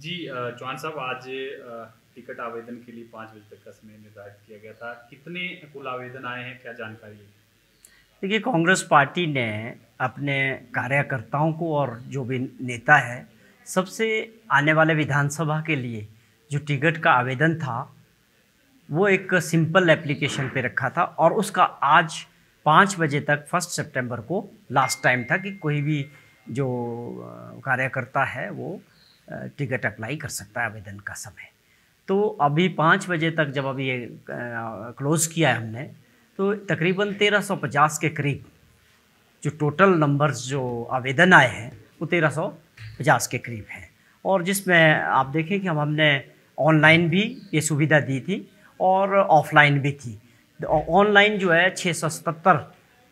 जी चौहान साहब, आज टिकट आवेदन के लिए पाँच बजे तक का समय निर्धारित किया गया था। कितने कुल आवेदन आए हैं, क्या जानकारी है? देखिए, कांग्रेस पार्टी ने अपने कार्यकर्ताओं को और जो भी नेता है, सबसे आने वाले विधानसभा के लिए जो टिकट का आवेदन था, वो एक सिंपल एप्लीकेशन पे रखा था और उसका आज पाँच बजे तक, फ़र्स्ट सितंबर को लास्ट टाइम था कि कोई भी जो कार्यकर्ता है वो टिकट अप्लाई कर सकता है आवेदन का समय। तो अभी पाँच बजे तक जब अभी ये क्लोज़ किया है हमने तो तकरीबन 1350 के करीब जो टोटल नंबर्स जो आवेदन आए हैं, वो 1350 के करीब हैं। और जिसमें आप देखें कि हम, हमने ऑनलाइन भी ये सुविधा दी थी और ऑफलाइन भी थी। ऑनलाइन जो है छः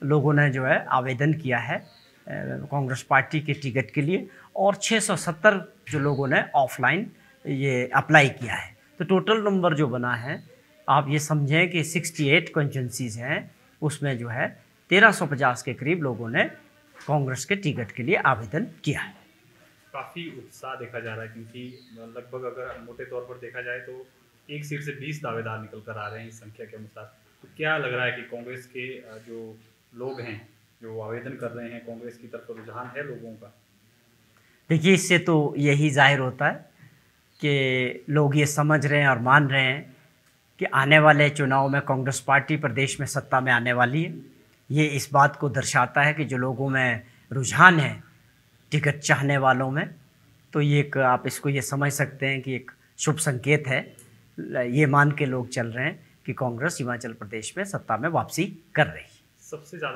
लोगों ने जो है आवेदन किया है। कांग्रेस पार्टी के टिकट के लिए और 670 जो लोगों ने ऑफलाइन ये अप्लाई किया है। तो टोटल नंबर जो बना है, आप ये समझें कि 68 एट कॉन्स्टेंसीज हैं, उसमें जो है 1350 के करीब लोगों ने कांग्रेस के टिकट के लिए आवेदन किया है। काफ़ी उत्साह देखा जा रहा है क्योंकि लगभग अगर मोटे तौर पर देखा जाए तो एक सीट से बीस दावेदार निकल कर आ रहे हैं इस संख्या के अनुसार। तो क्या लग रहा है कि कांग्रेस के जो लोग हैं जो आवेदन कर रहे हैं कांग्रेस की तरफ़ रुझान है लोगों का। देखिए इससे तो यही ज़ाहिर होता है कि लोग ये समझ रहे हैं और मान रहे हैं कि आने वाले चुनाव में कांग्रेस पार्टी प्रदेश में सत्ता में आने वाली है। ये इस बात को दर्शाता है कि जो लोगों में रुझान है टिकट चाहने वालों में तो ये एक आप इसको ये समझ सकते हैं कि एक शुभ संकेत है। ये मान के लोग चल रहे हैं कि कांग्रेस हिमाचल प्रदेश में सत्ता में वापसी कर रही है। सबसे ज़्यादा